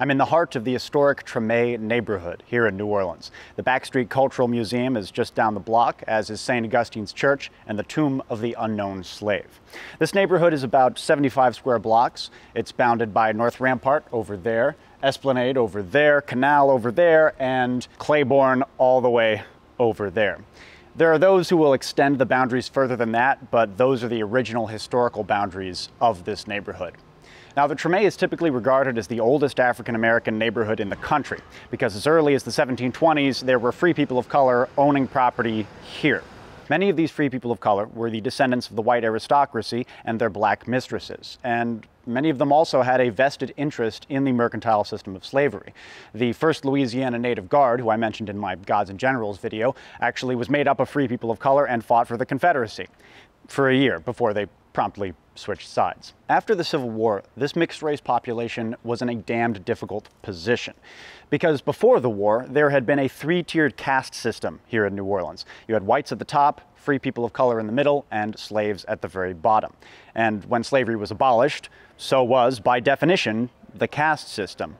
I'm in the heart of the historic Treme neighborhood here in New Orleans. The Backstreet Cultural Museum is just down the block, as is St. Augustine's Church and the Tomb of the Unknown Slave. This neighborhood is about 75 square blocks. It's bounded by North Rampart over there, Esplanade over there, Canal over there, and Claiborne all the way over there. There are those who will extend the boundaries further than that, but those are the original historical boundaries of this neighborhood. Now, the Treme is typically regarded as the oldest African American neighborhood in the country because as early as the 1720s, there were free people of color owning property here. Many of these free people of color were the descendants of the white aristocracy and their black mistresses, and many of them also had a vested interest in the mercantile system of slavery. The first Louisiana Native Guard, who I mentioned in my Gods and Generals video, actually was made up of free people of color and fought for the Confederacy for a year before they promptly switched sides. After the Civil War, this mixed race population was in a damned difficult position. Because before the war, there had been a three tiered caste system here in New Orleans. You had whites at the top, free people of color in the middle, and slaves at the very bottom. And when slavery was abolished, so was, by definition, the caste system.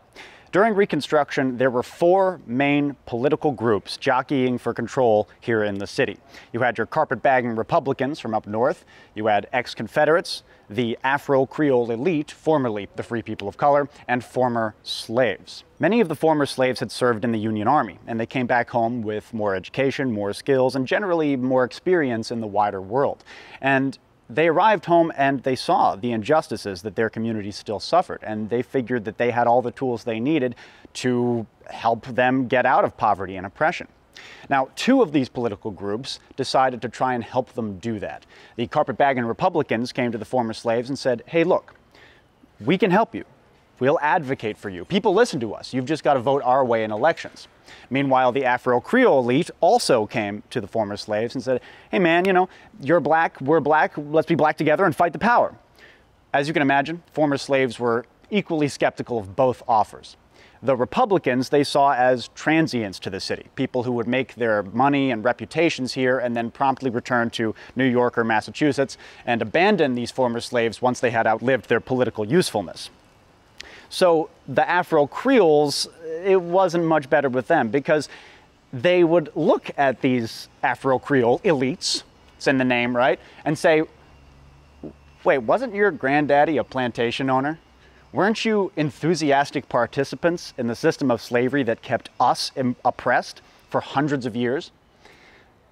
During Reconstruction, there were four main political groups jockeying for control here in the city. You had your carpetbagging Republicans from up north, you had ex Confederates, the Afro Creole elite, formerly the free people of color, and former slaves. Many of the former slaves had served in the Union Army, and they came back home with more education, more skills, and generally more experience in the wider world. And they arrived home and they saw the injustices that their community still suffered, and they figured that they had all the tools they needed to help them get out of poverty and oppression. Now, two of these political groups decided to try and help them do that. The carpetbagging Republicans came to the former slaves and said, hey, look, we can help you. We'll advocate for you. People listen to us. You've just got to vote our way in elections. Meanwhile, the Afro Creole elite also came to the former slaves and said, hey man, you know, you're black, we're black, let's be black together and fight the power. As you can imagine, former slaves were equally skeptical of both offers. The Republicans they saw as transients to the city, people who would make their money and reputations here and then promptly return to New York or Massachusetts and abandon these former slaves once they had outlived their political usefulness. So the Afro Creoles, it wasn't much better with them because they would look at these Afro Creole elites, it's in the name, right, and say, wait, wasn't your granddaddy a plantation owner? Weren't you enthusiastic participants in the system of slavery that kept us oppressed for hundreds of years?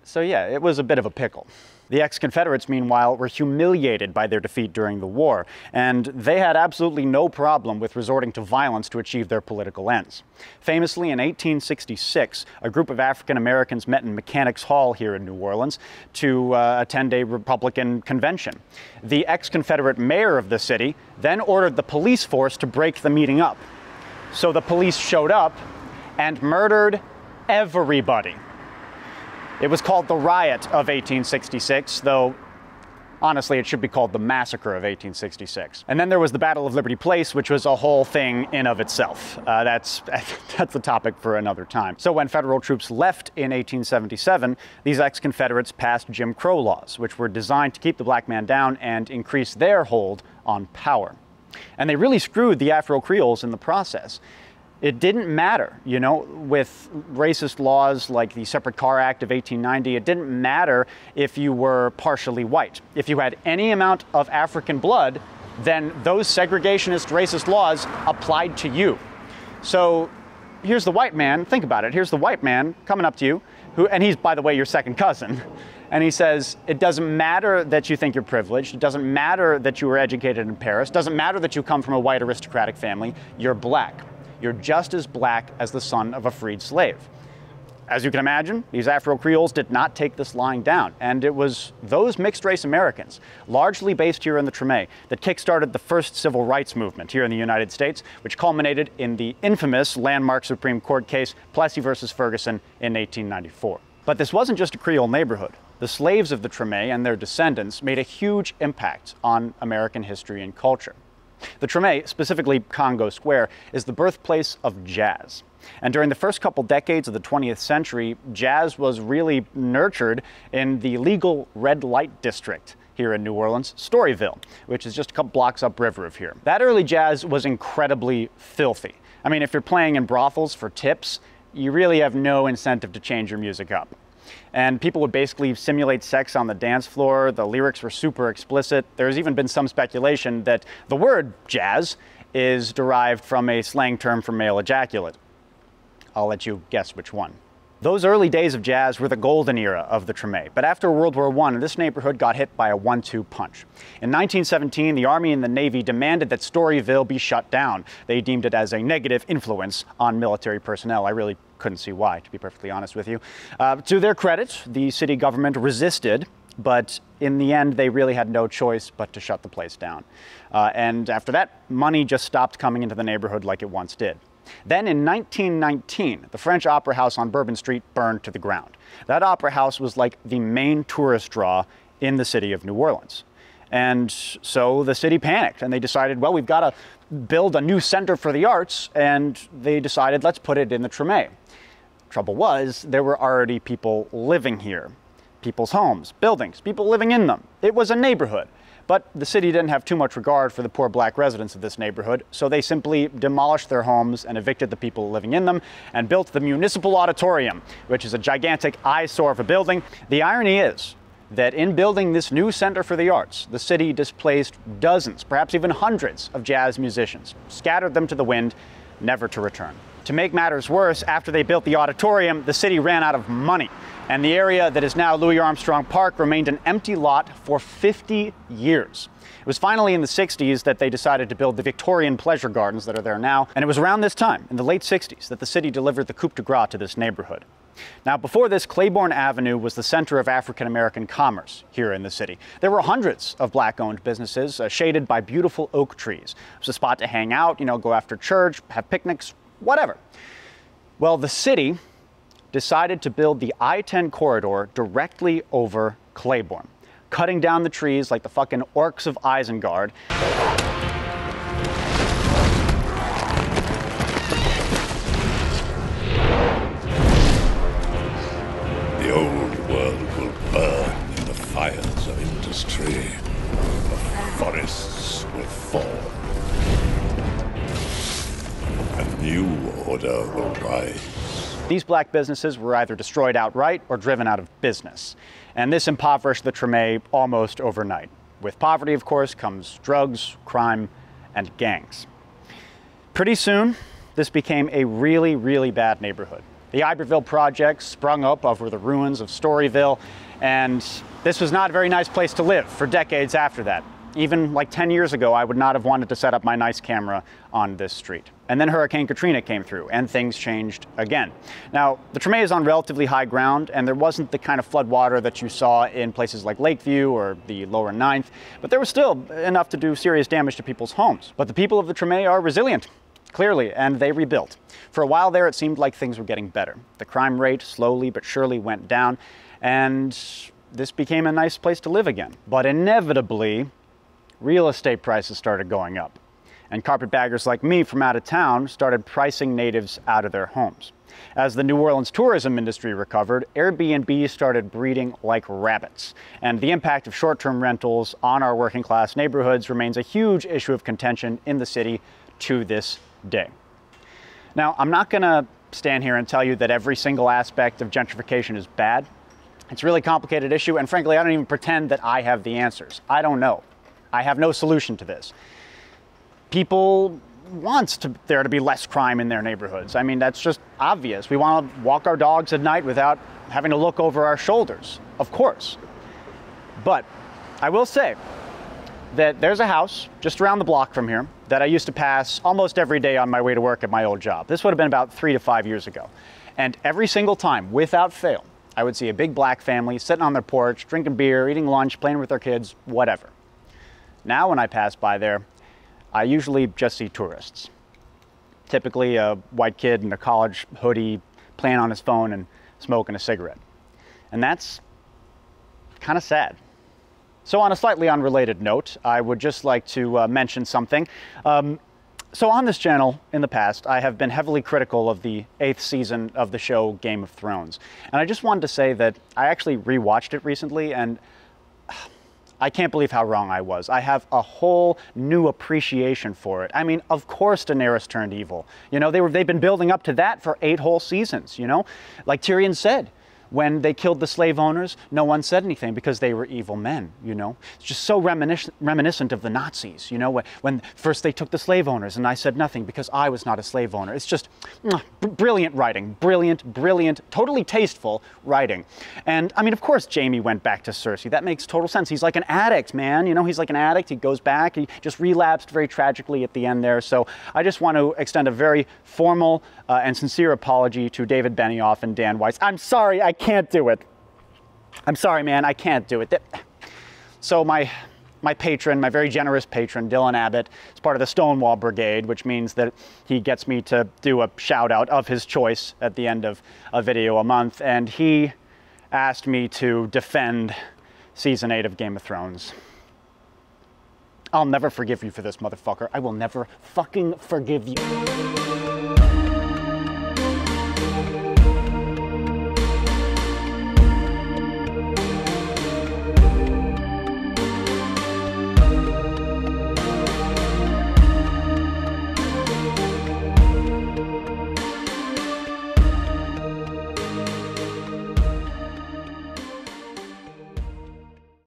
So, yeah, it was a bit of a pickle. The ex Confederates, meanwhile, were humiliated by their defeat during the war, and they had absolutely no problem with resorting to violence to achieve their political ends. Famously, in 1866, a group of African Americans met in Mechanics Hall here in New Orleans to uh, attend a Republican convention. The ex Confederate mayor of the city then ordered the police force to break the meeting up. So the police showed up and murdered everybody. It was called the Riot of 1866, though honestly it should be called the Massacre of 1866. And then there was the Battle of Liberty Place, which was a whole thing in of itself. Uh, that's, that's the topic for another time. So when federal troops left in 1877, these ex-Confederates passed Jim Crow laws, which were designed to keep the black man down and increase their hold on power. And they really screwed the Afro Creoles in the process it didn't matter, you know, with racist laws like the Separate Car Act of 1890, it didn't matter if you were partially white. If you had any amount of African blood, then those segregationist racist laws applied to you. So here's the white man, think about it. Here's the white man coming up to you, who, and he's, by the way, your second cousin. And he says, It doesn't matter that you think you're privileged. It doesn't matter that you were educated in Paris. It doesn't matter that you come from a white aristocratic family. You're black you're just as black as the son of a freed slave. As you can imagine, these Afro Creoles did not take this lying down, and it was those mixed race Americans, largely based here in the Treme, that kickstarted the first civil rights movement here in the United States, which culminated in the infamous landmark Supreme Court case Plessy versus Ferguson in 1894. But this wasn't just a Creole neighborhood. The slaves of the Treme and their descendants made a huge impact on American history and culture. The Treme, specifically Congo Square, is the birthplace of jazz. And during the first couple decades of the 20th century, jazz was really nurtured in the legal red light district here in New Orleans, Storyville, which is just a couple blocks upriver of here. That early jazz was incredibly filthy. I mean, if you're playing in brothels for tips, you really have no incentive to change your music up. And people would basically simulate sex on the dance floor. The lyrics were super explicit. There's even been some speculation that the word jazz is derived from a slang term for male ejaculate. I'll let you guess which one. Those early days of jazz were the golden era of the Treme, but after World War I, this neighborhood got hit by a one-two punch. In 1917, the Army and the Navy demanded that Storyville be shut down. They deemed it as a negative influence on military personnel. I really couldn't see why, to be perfectly honest with you. Uh, to their credit, the city government resisted, but in the end, they really had no choice but to shut the place down. Uh, and after that, money just stopped coming into the neighborhood like it once did. Then in 1919, the French Opera House on Bourbon Street burned to the ground. That opera house was like the main tourist draw in the city of New Orleans. And so the city panicked and they decided, well, we've got to build a new center for the arts. And they decided, let's put it in the Treme. Trouble was, there were already people living here people's homes, buildings, people living in them. It was a neighborhood. But the city didn't have too much regard for the poor black residents of this neighborhood, so they simply demolished their homes and evicted the people living in them and built the Municipal Auditorium, which is a gigantic eyesore of a building. The irony is that in building this new Center for the Arts, the city displaced dozens, perhaps even hundreds of jazz musicians, scattered them to the wind, never to return. To make matters worse, after they built the auditorium, the city ran out of money and the area that is now Louis Armstrong Park remained an empty lot for 50 years. It was finally in the 60s that they decided to build the Victorian pleasure gardens that are there now, and it was around this time, in the late 60s, that the city delivered the coup de grace to this neighborhood. Now, before this, Claiborne Avenue was the center of African American commerce here in the city. There were hundreds of black owned businesses uh, shaded by beautiful oak trees. It was a spot to hang out, you know, go after church, have picnics, whatever. Well, the city decided to build the I-10 corridor directly over Claiborne, cutting down the trees like the fucking orcs of Isengard. The old world will burn in the fires of industry. The forests will fall. New order will rise. These black businesses were either destroyed outright or driven out of business. And this impoverished the Treme almost overnight. With poverty, of course, comes drugs, crime, and gangs. Pretty soon, this became a really, really bad neighborhood. The Iberville Project sprung up over the ruins of Storyville, and this was not a very nice place to live for decades after that. Even like 10 years ago, I would not have wanted to set up my nice camera on this street. And then Hurricane Katrina came through and things changed again. Now, the Treme is on relatively high ground and there wasn't the kind of flood water that you saw in places like Lakeview or the lower Ninth, but there was still enough to do serious damage to people's homes. But the people of the Treme are resilient clearly, and they rebuilt. For a while there, it seemed like things were getting better. The crime rate slowly but surely went down, and this became a nice place to live again. But inevitably, real estate prices started going up. And carpetbaggers like me from out of town started pricing natives out of their homes. As the New Orleans tourism industry recovered, Airbnb started breeding like rabbits. And the impact of short term rentals on our working class neighborhoods remains a huge issue of contention in the city to this day. Now, I'm not going to stand here and tell you that every single aspect of gentrification is bad. It's a really complicated issue, and frankly, I don't even pretend that I have the answers. I don't know. I have no solution to this. People want to, there to be less crime in their neighborhoods. I mean, that's just obvious. We want to walk our dogs at night without having to look over our shoulders, of course. But I will say that there's a house just around the block from here that I used to pass almost every day on my way to work at my old job. This would have been about three to five years ago. And every single time, without fail, I would see a big black family sitting on their porch, drinking beer, eating lunch, playing with their kids, whatever. Now, when I pass by there, I usually just see tourists. Typically, a white kid in a college hoodie playing on his phone and smoking a cigarette. And that's kind of sad. So, on a slightly unrelated note, I would just like to uh, mention something. Um, so, on this channel in the past, I have been heavily critical of the eighth season of the show Game of Thrones. And I just wanted to say that I actually rewatched it recently and I can't believe how wrong I was. I have a whole new appreciation for it. I mean, of course Daenerys turned evil. You know, they were they've been building up to that for eight whole seasons, you know? Like Tyrion said, when they killed the slave owners, no one said anything because they were evil men, you know? It's just so reminiscent, of the Nazis, you know? When, when first they took the slave owners and I said nothing because I was not a slave owner. It's just brilliant writing, brilliant, brilliant, totally tasteful writing. And I mean, of course, Jaime went back to Cersei. That makes total sense. He's like an addict, man. You know, he's like an addict. He goes back. He just relapsed very tragically at the end there. So I just want to extend a very formal uh, and sincere apology to David Benioff and Dan Weiss. I'm sorry, I can't do it. I'm sorry, man, I can't do it. So my my patron, my very generous patron, Dylan Abbott, is part of the Stonewall Brigade, which means that he gets me to do a shout out of his choice at the end of a video a month. And he asked me to defend season eight of Game of Thrones. I'll never forgive you for this, motherfucker. I will never fucking forgive you.